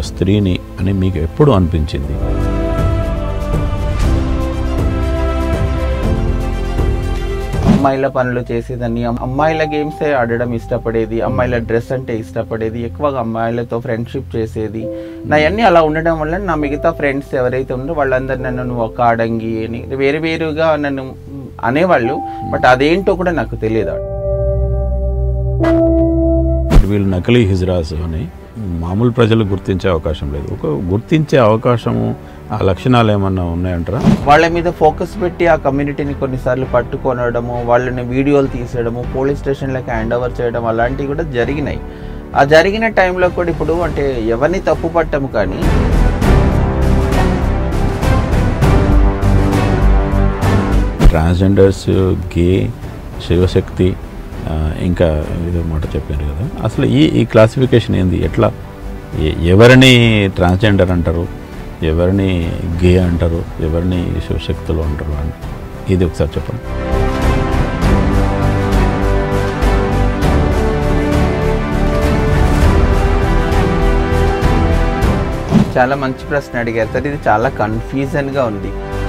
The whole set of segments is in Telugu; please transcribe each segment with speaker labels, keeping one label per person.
Speaker 1: ఒక స్త్రీని అని మీకు ఎప్పుడు అనిపించింది?
Speaker 2: అమ్మాయిల పనులు చేసేదాన్ని. అమ్- అమ్మాయిల గేమ్సే ఆడడం ఇష్టపడేది. అమ్మాయిల డ్రెస్ అంటే ఇష్టపడేది. ఎక్కువగా అమ్మాయిలతో ఫ్రెండ్షిప్ చేసేది. నా అన్నీ అలా ఉండడం వల్ల నా మిగతా ఫ్రెండ్స్ ఎవరైతే ఉన్నారో వాళ్ళందరూ నన్ను నువ్వు ఒక ఆడంగి అని వేరు వేరుగా నన్ను అనేవాళ్ళు. బట్ అదేంటో కూడా నాకు తెలియదు.
Speaker 1: వీళ్ళు నకిలీ హిజ్రాస్ అని మామూలు ప్రజలు గుర్తించే అవకాశం లేదు. ఒక గుర్తించే అవకాశము ఆ లక్షణాలు ఏమన్నా ఉన్నాయంటారా?
Speaker 2: వాళ్ళ మీద ఫోకస్ పెట్టి ఆ కమ్యూనిటీని కొన్నిసార్లు పట్టుకొనడము వాళ్ళని వీడియోలు తీసేయడము పోలీస్ స్టేషన్లకు హ్యాండ్ ఓవర్ చేయడం అలాంటివి కూడా జరిగినాయి. ఆ జరిగిన టైంలో కూడా ఇప్పుడు అంటే ఎవరిని తప్పు పట్టము కానీ
Speaker 1: ట్రాన్స్జెండర్స్ గే శివశక్తి ఇంకా ఏదో మాట చెప్పారు కదా. అసలు ఈ ఈ క్లాసిఫికేషన్ ఏంది? ఎట్లా? ఎవరిని ట్రాన్స్జెండర్ అంటారు? ఎవరిని గే అంటారు? ఎవరిని శివశక్తులు అంటారు? అని ఇది ఒకసారి చెప్పండి.
Speaker 2: చాలా మంచి ప్రశ్న అడిగారు సార్. ఇది చాలా కన్ఫ్యూజన్గా ఉంది.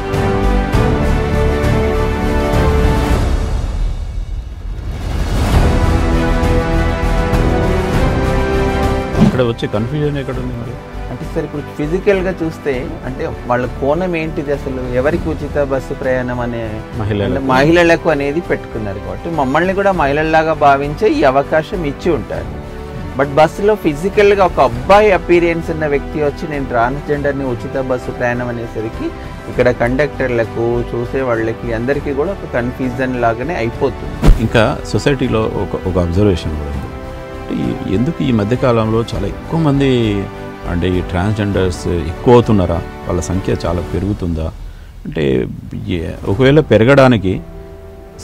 Speaker 1: ఇక్కడ వచ్చే కన్ఫ్యూజన్ ఎక్కడ ఉంది మరి?
Speaker 2: అంటే సార్ ఇప్పుడు ఫిజికల్గా చూస్తే అంటే వాళ్ళ కోణం ఏంటిది అసలు? ఎవరికి ఉచిత బస్సు ప్రయాణం అనే మహిళలకు. అనేది పెట్టుకున్నారు కాబట్టి మమ్మల్ని కూడా మహిళల్లాగా భావించే ఈ అవకాశం ఇచ్చి ఉంటారు. బట్ బస్సులో ఫిజికల్గా ఒక అబ్బాయి అపీరియన్స్ ఉన్న వ్యక్తి వచ్చి నేను ట్రాన్స్జెండర్ని ఉచిత బస్సు ప్రయాణం అనేసరికి ఇక్కడ కండక్టర్లకు చూసే వాళ్ళకి అందరికీ కూడా ఒక కన్ఫ్యూజన్ లాగానే అయిపోతుంది.
Speaker 1: ఇంకా సొసైటీలో ఒక ఒక అబ్జర్వేషన్ కూడా ఎందుకు ఈ మధ్యకాలంలో చాలా ఎక్కువ మంది అంటే ఈ ట్రాన్స్జెండర్స్ ఎక్కువ అవుతున్నారా? వాళ్ళ సంఖ్య చాలా పెరుగుతుందా? అంటే ఒకవేళ పెరగడానికి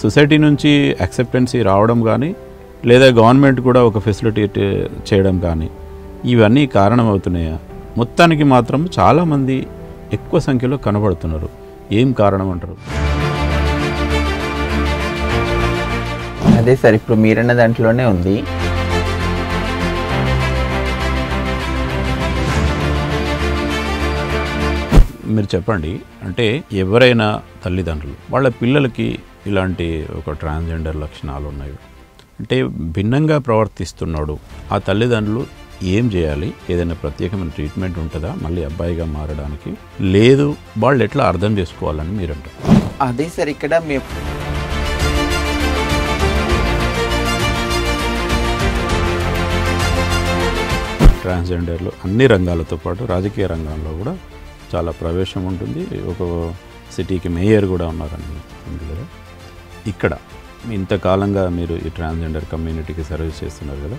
Speaker 1: సొసైటీ నుంచి యాక్సెప్టెన్సీ రావడం కానీ లేదా గవర్నమెంట్ కూడా ఒక ఫెసిలిటేట్ చేయడం కానీ ఇవన్నీ కారణమవుతున్నాయా? మొత్తానికి మాత్రం చాలామంది ఎక్కువ సంఖ్యలో కనబడుతున్నారు. ఏం కారణం అంటారు
Speaker 2: అదే సార్ ఇప్పుడు మీరన్న దాంట్లోనే ఉంది.
Speaker 1: మీరు చెప్పండి. అంటే ఎవరైనా తల్లిదండ్రులు వాళ్ళ పిల్లలకి ఇలాంటి ఒక ట్రాన్స్జెండర్ లక్షణాలు ఉన్నాయి. అంటే భిన్నంగా ప్రవర్తిస్తున్నాడు ఆ తల్లిదండ్రులు ఏం చేయాలి? ఏదైనా ప్రత్యేకమైన ట్రీట్మెంట్ ఉంటుందా? మళ్ళీ అబ్బాయిగా మారడానికి? లేదు వాళ్ళు ఎట్లా అర్థం చేసుకోవాలని మీరు అంటారు
Speaker 2: అదే సార్ ఇక్కడ మేము
Speaker 1: ట్రాన్స్జెండర్లు అన్ని రంగాలతో పాటు రాజకీయ రంగంలో కూడా చాలా ప్రవేశం ఉంటుంది. ఒక సిటీకి మేయర్ కూడా ఉన్నారని ఉంది కదా ఇక్కడ ఇంతకాలంగా మీరు ఈ ట్రాన్స్జెండర్ కమ్యూనిటీకి సర్వీస్ చేస్తున్నారు కదా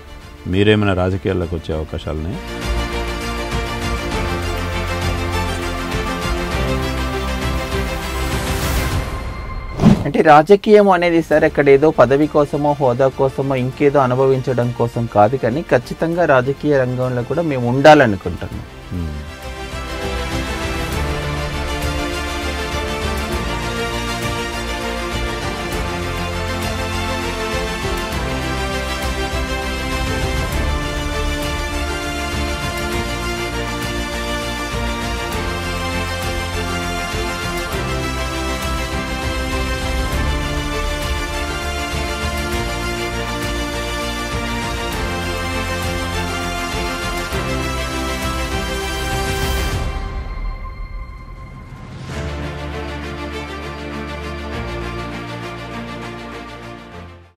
Speaker 1: మీరేమైనా రాజకీయాల్లోకి వచ్చే అవకాశాలని
Speaker 2: అంటే రాజకీయం అనేది సార్ అక్కడ ఏదో పదవి కోసమో హోదా కోసమో ఇంకేదో అనుభవించడం కోసం కాదు కానీ ఖచ్చితంగా రాజకీయ రంగంలో కూడా మేము ఉండాలనుకుంటున్నాం.